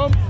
Mom.